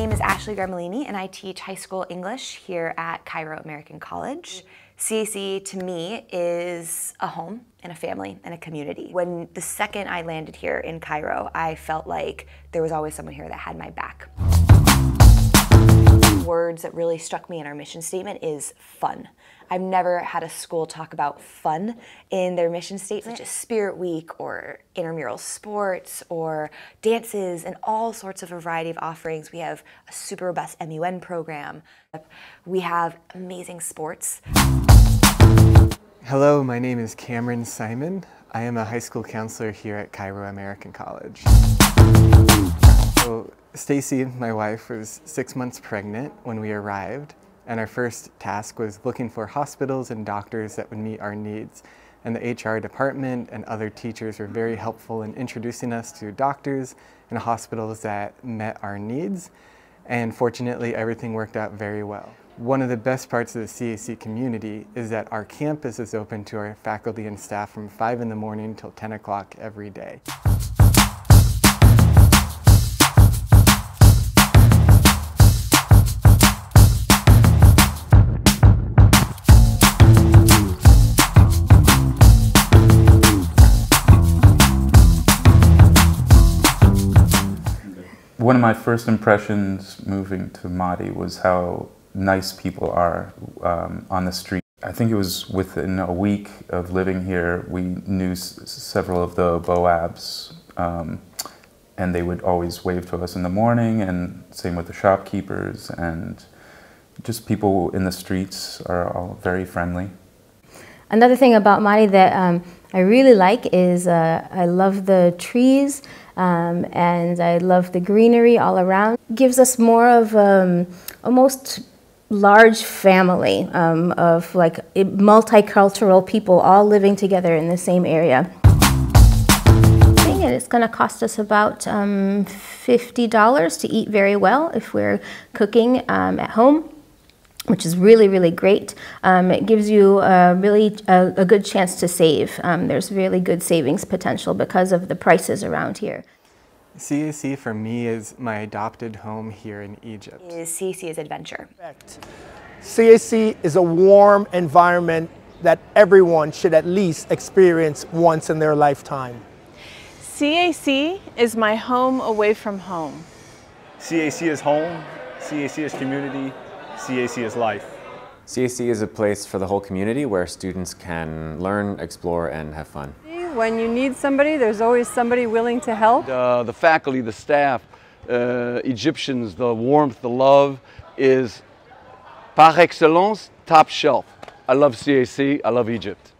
Ashley Garmelini, and I teach high school English here at Cairo American College. CAC to me is a home and a family and a community. When the second I landed here in Cairo, I felt like there was always someone here that had my back. Words that really struck me in our mission statement is fun. I've never had a school talk about fun in their mission statement, such as Spirit Week or intramural sports or dances and all sorts of a variety of offerings. We have a super robust MUN program. We have amazing sports. Hello, my name is Cameron Simon. I am a high school counselor here at Cairo American College. So, Stacy, my wife, was six months pregnant when we arrived, and our first task was looking for hospitals and doctors that would meet our needs. And the HR department and other teachers were very mm-hmm. helpful in introducing us to doctors and hospitals that met our needs. And fortunately, everything worked out very well. One of the best parts of the CAC community is that our campus is open to our faculty and staff from 5 in the morning till 10 o'clock every day. One of my first impressions moving to Maadi was how nice people are um, on the street. I think it was within a week of living here, we knew several of the Boabs, um, and they would always wave to us in the morning, and same with the shopkeepers, and just people in the streets are all very friendly. Another thing about Maadi that um, I really like is uh, I love the trees um, and I love the greenery all around. It gives us more of um, almost large family um, of like multicultural people all living together in the same area. It's going to cost us about um, $50 to eat very well if we're cooking um, at home which is really, really great. Um, it gives you a really a, a good chance to save. Um, there's really good savings potential because of the prices around here. CAC for me is my adopted home here in Egypt. CAC is adventure. CAC is a warm environment that everyone should at least experience once in their lifetime. CAC is my home away from home. CAC is home, CAC is community, CAC is life. CAC is a place for the whole community where students can learn, explore, and have fun. When you need somebody, there's always somebody willing to help. Uh, the faculty, the staff, uh, Egyptians, the warmth, the love is par excellence top shelf. I love CAC, I love Egypt.